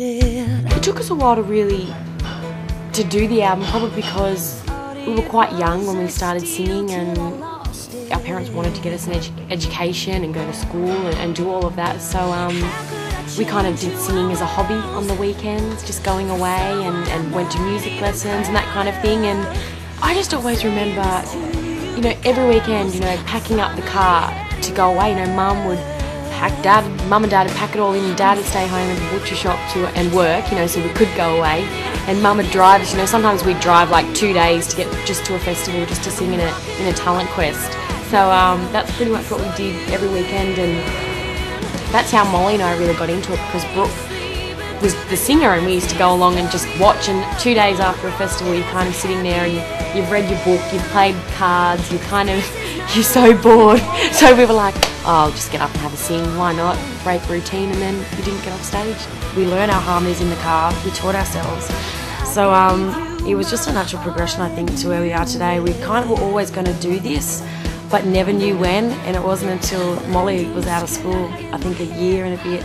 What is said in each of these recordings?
it. Took us a while to really to do the album, probably because we were quite young when we started singing, and our parents wanted to get us an edu- education and go to school and, and do all of that. So um, we kind of did singing as a hobby on the weekends, just going away and, and went to music lessons and that kind of thing. And I just always remember, you know, every weekend, you know, packing up the car to go away. You know, mum would pack, dad, mum and dad would pack it all in, and dad would stay home at the butcher shop to and work, you know, so we could go away. And mum would drive us, you know, sometimes we'd drive like two days to get just to a festival, just to sing in a in a talent quest. So um, that's pretty much what we did every weekend, and that's how Molly and I really got into it because Brooke was the singer and we used to go along and just watch and two days after a festival you're kind of sitting there and you, you've read your book, you've played cards, you're kind of you're so bored. So we were like, oh, I'll just get up and have a sing, why not? Break routine and then we didn't get off stage. We learn our harmonies in the car, we taught ourselves. So um, it was just a natural progression, I think, to where we are today. We kind of were always going to do this, but never knew when. And it wasn't until Molly was out of school, I think a year and a bit,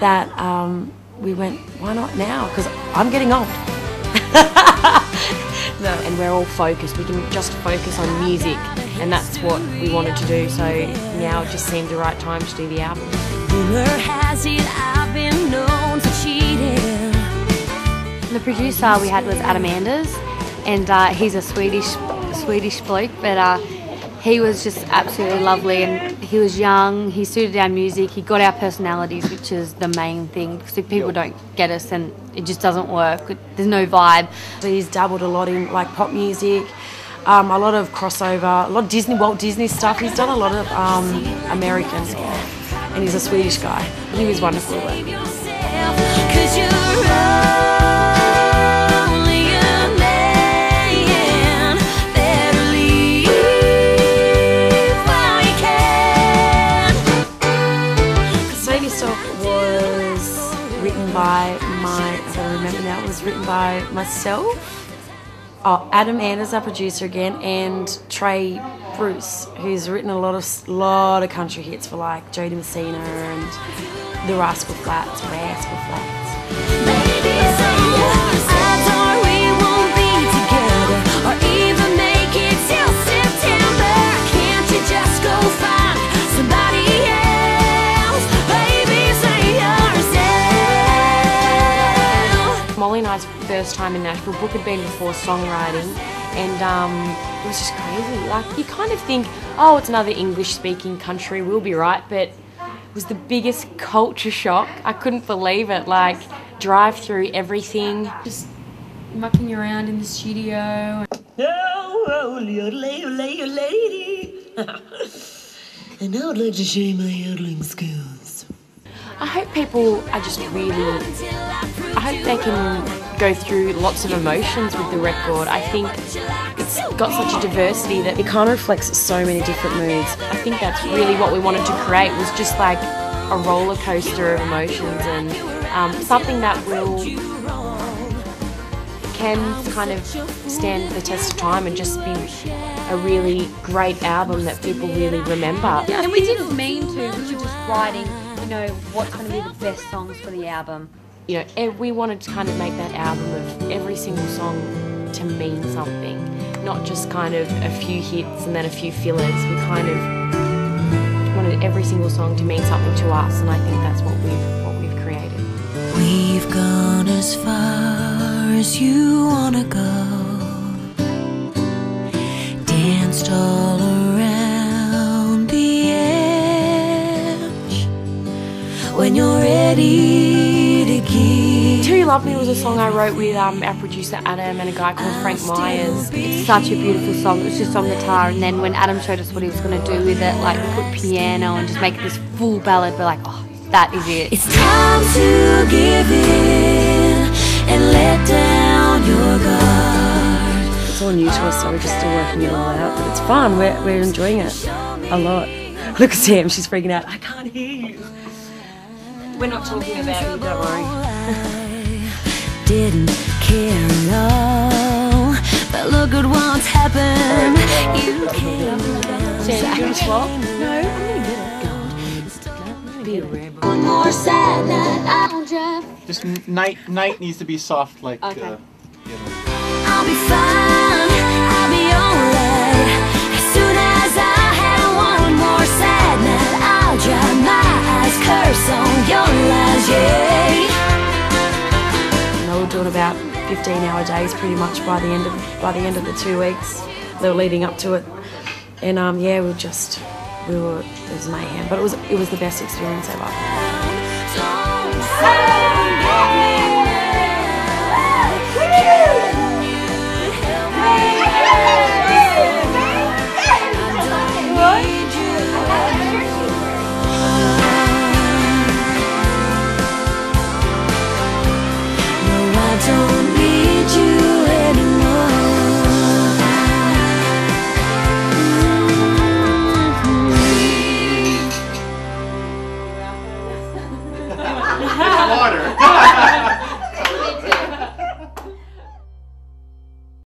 that um, we went, why not now? Because I'm getting old. And we're all focused, we can just focus on music and that's what we wanted to do. So now it just seemed the right time to do the album. Rumor has it I've been known for cheating. The producer we had was Adam Anders, and uh, he's a Swedish Swedish bloke, but uh, he was just absolutely lovely. And he was young. He suited our music. He got our personalities, which is the main thing. Because if people don't get us, and it just doesn't work. There's no vibe. So he's dabbled a lot in like pop music, um, a lot of crossover, a lot of Disney, Walt Disney stuff. He's done a lot of um, American and he's a Swedish guy. He was wonderful. It was written by myself. Oh, Adam Anders, our producer again, and Trey Bruce, who's written a lot of lot of country hits for like Jo Dee Messina and the Rascal Flatts, Rascal Flatts. Yourself. Molly and I's first time in Nashville, Brooke had been before songwriting, and um, it was just crazy. Like, you kind of think, oh, it's another English speaking country, we'll be right, but it was the biggest culture shock. I couldn't believe it. Like, drive through everything, just mucking around in the studio. Oh, oh, yodelay, yodelay, lady. and now I'd like to show you my yodeling skills. I hope people are just really. I hope they can go through lots of emotions with the record. I think it's got such a diversity that It kind of reflects so many different moods. I think that's really what we wanted to create was just like a roller coaster of emotions and um, something that will can kind of stand the test of time and just be a really great album that people really remember. And we didn't mean to. We were just writing, you know, what's going to be the best songs for the album. You know, we wanted to kind of make that album of every single song to mean something, not just kind of a few hits and then a few fillers. We kind of wanted every single song to mean something to us, and I think that's what we've what we've created. We've gone as far as you wanna go. Danced all around the edge. When you're ready give. Till You Love Me was a song I wrote with um, our producer Adam and a guy called Frank Myers. It's such a beautiful song. It was just on guitar, and then when Adam showed us what he was going to do with it, like put piano and just make this full ballad, we're like, oh, that is it. It's time to give in and let down your guard. It's all new to us, so we're just still working it all out. But it's fun. We're, we're enjoying it a lot. Look at Sam, she's freaking out. I can't hear you. We're not talking about you, don't worry. didn't care at all. But look at what's happened. You came One more sad night, I'll drive. Just night night needs to be soft like uh, you know. I'll be fine, About 15 hour days pretty much by the end of by the end of the two weeks they were leading up to it. And um, yeah we just we were it was mayhem but it was it was the best experience ever